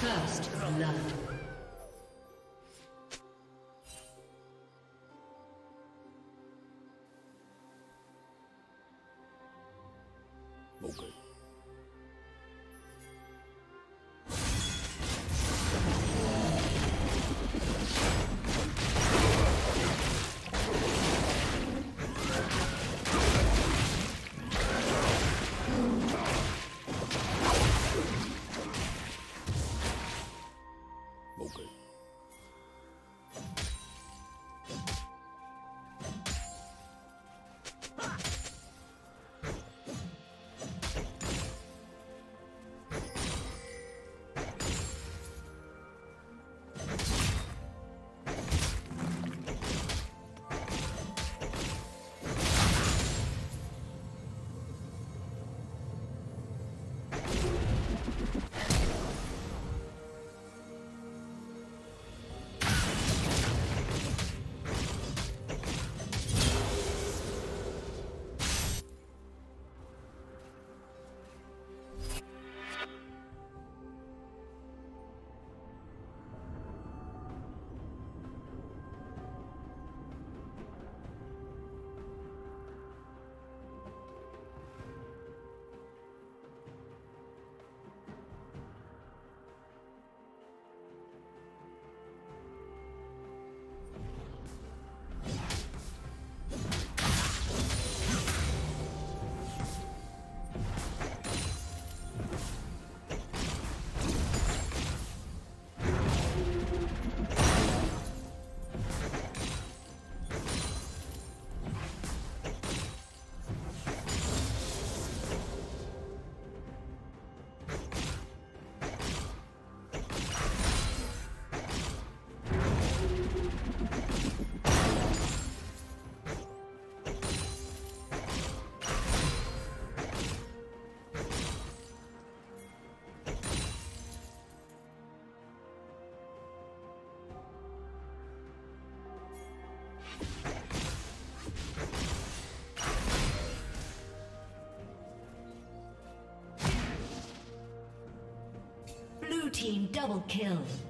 First blood. Team double kill.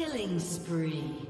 Killing spree.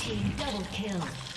Team double kill.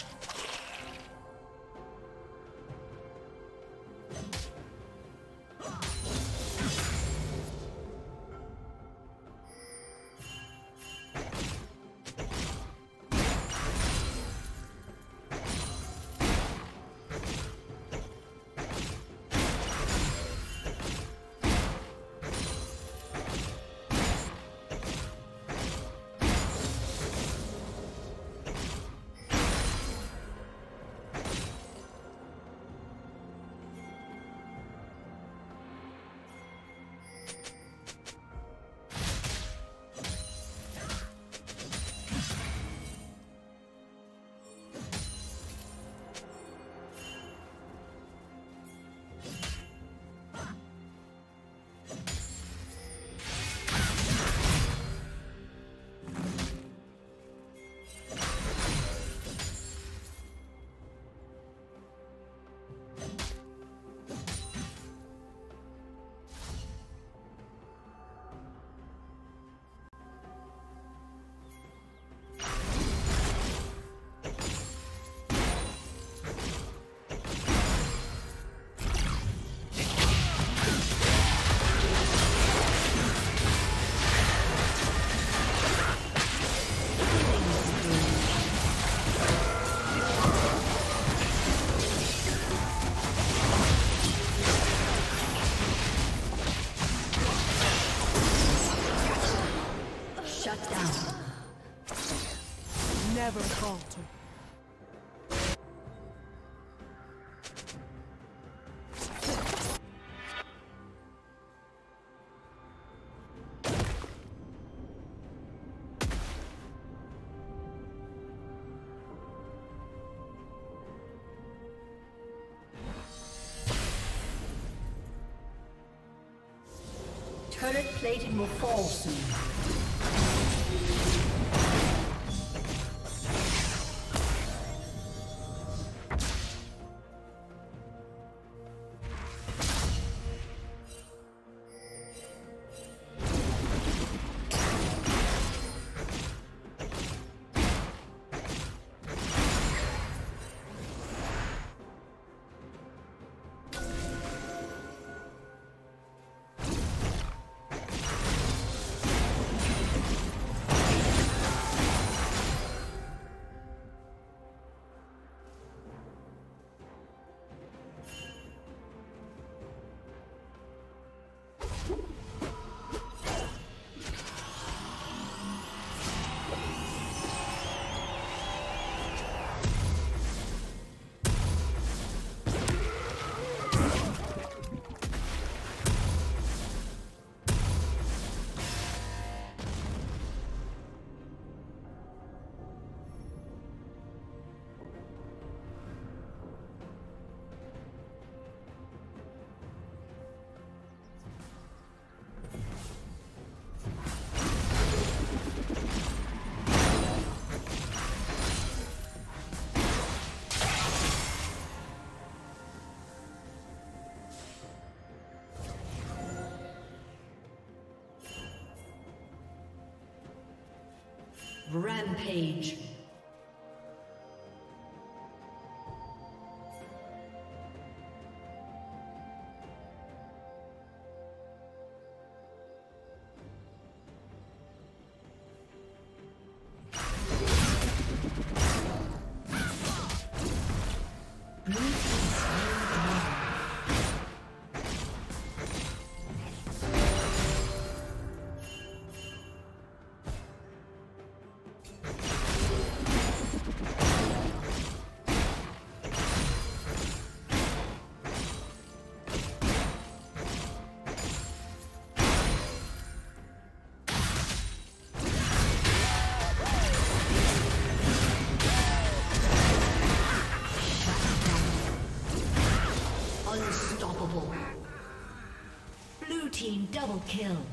Falter. Turret plating will fall soon. Rampage. Double kill.